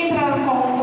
entraram com um